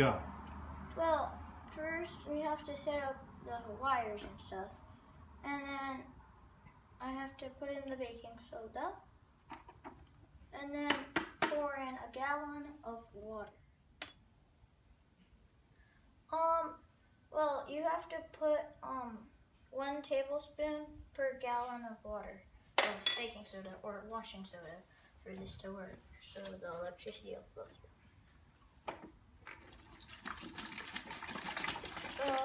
Go. Well, first we have to set up the wires and stuff. And then I have to put in the baking soda. And then pour in a gallon of water. Um, well, you have to put um one tablespoon per gallon of water of baking soda or washing soda for this to work, so the electricity will flow through. Um,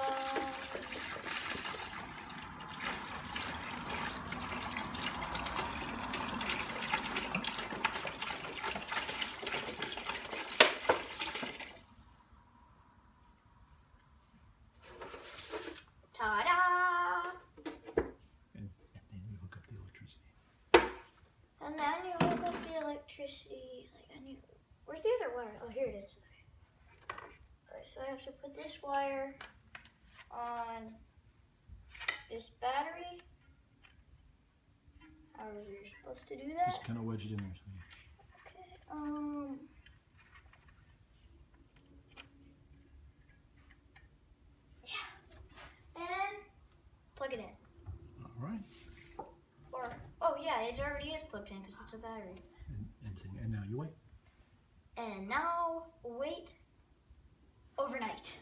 Ta-da! And, and then you hook up the electricity. And then you hook up the electricity. Like I need. Where's the other wire? Oh, here it is. Okay. Alright, so I have to put this wire on this battery. How are you supposed to do that? Just kind of wedge it in there. So Okay. Um. Yeah. And plug it in. All right. Or oh yeah, it already is plugged in because it's a battery. And, sing. and now you wait. And now wait overnight.